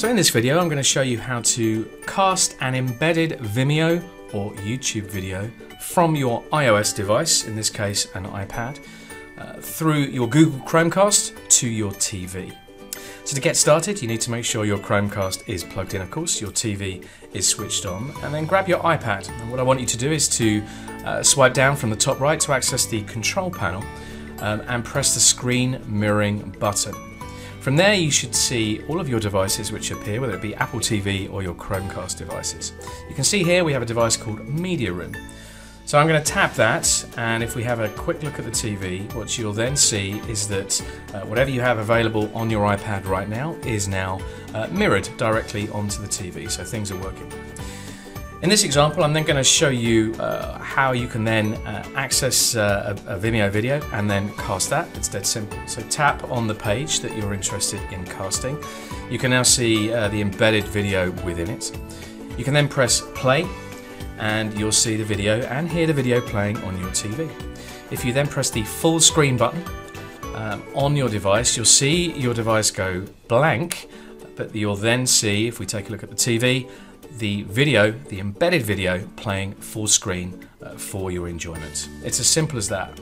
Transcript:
So in this video I'm going to show you how to cast an embedded Vimeo or YouTube video from your iOS device, in this case an iPad, uh, through your Google Chromecast to your TV. So to get started you need to make sure your Chromecast is plugged in of course, your TV is switched on and then grab your iPad and what I want you to do is to uh, swipe down from the top right to access the control panel um, and press the screen mirroring button. From there you should see all of your devices which appear, whether it be Apple TV or your Chromecast devices. You can see here we have a device called Media Room. So I'm going to tap that and if we have a quick look at the TV, what you'll then see is that uh, whatever you have available on your iPad right now is now uh, mirrored directly onto the TV, so things are working. In this example, I'm then going to show you uh, how you can then uh, access uh, a, a, Vimeo video and then cast that. It's dead simple. So tap on the page that you're interested in casting. You can now see uh, the embedded video within it. You can then press play and you'll see the video and hear the video playing on your TV. If you then press the full screen button um, on your device, you'll see your device go blank, but you'll then see, if we take a look at the TV, the video, the embedded video, playing full screen uh, for your enjoyment. It's as simple as that.